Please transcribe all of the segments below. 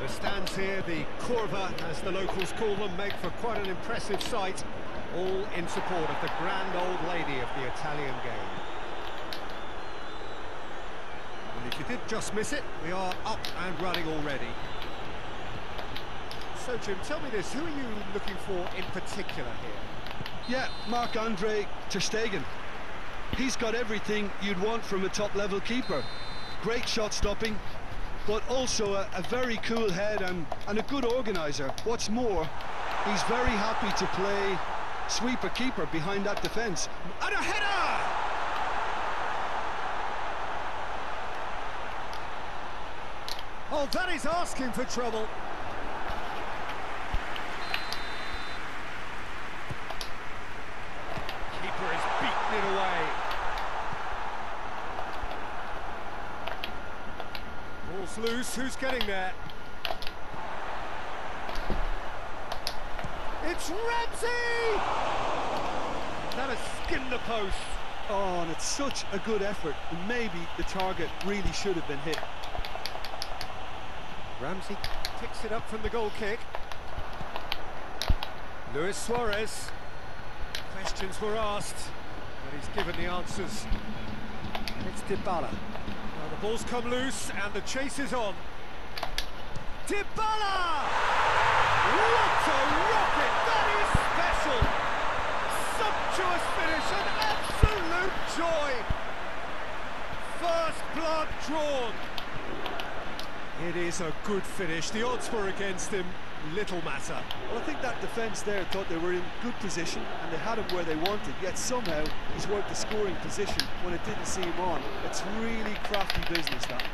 The stands here, the Curva, as the locals call them, make for quite an impressive sight, all in support of the grand old lady of the Italian game. And if you did just miss it, we are up and running already. So, Jim, tell me this, who are you looking for in particular here? Yeah, Marc-Andre Ter Stegen. He's got everything you'd want from a top-level keeper. Great shot stopping, but also a, a very cool head and, and a good organiser. What's more, he's very happy to play sweeper-keeper behind that defence. And a header! Oh, that is asking for trouble. Keeper is beaten it away. Ball's loose, who's getting there? It's Ramsey! That has skimmed the post. Oh, and it's such a good effort. Maybe the target really should have been hit. Ramsey picks it up from the goal kick. Luis Suarez. Questions were asked, but he's given the answers. And It's Dybala. The ball's come loose and the chase is on. Dybala! What a rocket! That is special! Sumptuous finish, an absolute joy! First blood drawn. It is a good finish. The odds were against him. Little matter. Well, I think that defence there thought they were in good position and they had him where they wanted, yet somehow he's worked the scoring position when it didn't seem on. It's really crafty business, that.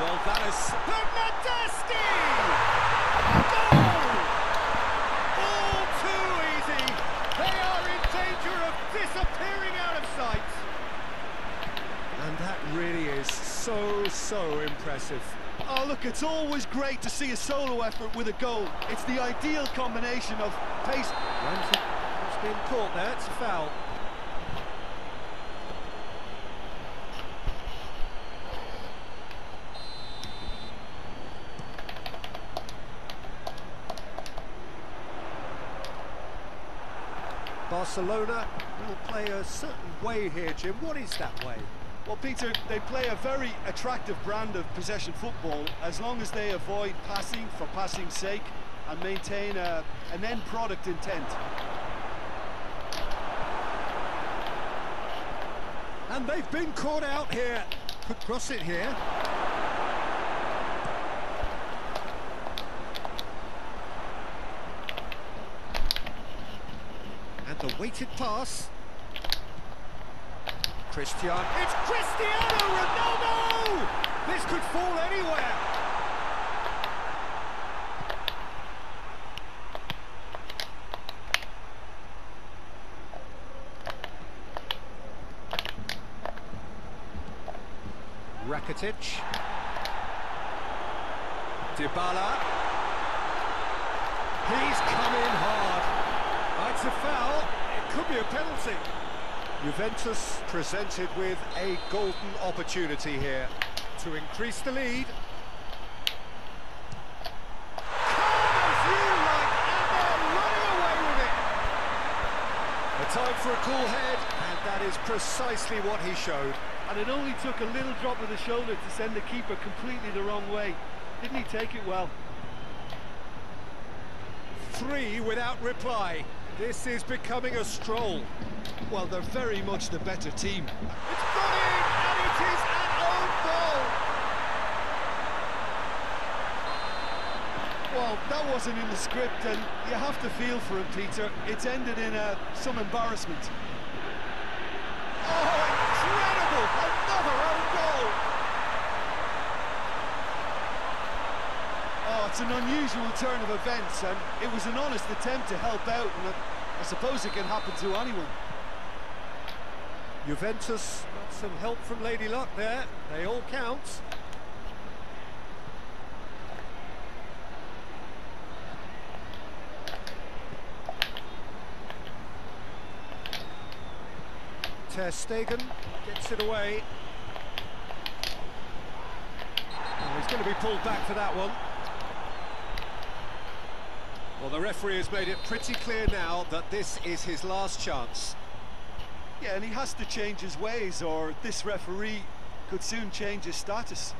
Well, that is... Bernardeschi! Goal! All too easy. They are in danger of disappearing out of sight. And that really is so, so impressive. Oh, look, it's always great to see a solo effort with a goal. It's the ideal combination of pace... Ramsey has been caught there, it's a foul. Barcelona will play a certain way here, Jim. What is that way? Well, Peter, they play a very attractive brand of possession football as long as they avoid passing for passing's sake and maintain a, an end product intent. And they've been caught out here. Could cross it here. And the weighted pass. Cristiano. It's Cristiano Ronaldo! This could fall anywhere. Rakitic. Dybala. He's come in hard. That's a foul. It could be a penalty. Juventus presented with a golden opportunity here to increase the lead. Calm as you like, and they're running away with it. A time for a cool head, and that is precisely what he showed. And it only took a little drop of the shoulder to send the keeper completely the wrong way. Didn't he take it well? Three without reply. This is becoming a stroll. Well, they're very much the better team. It's gone in, and it is an own goal. Well, that wasn't in the script, and you have to feel for him, Peter. It's ended in uh, some embarrassment. Oh, incredible! Another own goal. Oh, it's an unusual turn of events, and it was an honest attempt to help out, and I, I suppose it can happen to anyone. Juventus got some help from Lady Luck there. They all count. Ter Stegen gets it away. Oh, he's going to be pulled back for that one. Well, the referee has made it pretty clear now that this is his last chance. Yeah, and he has to change his ways, or this referee could soon change his status.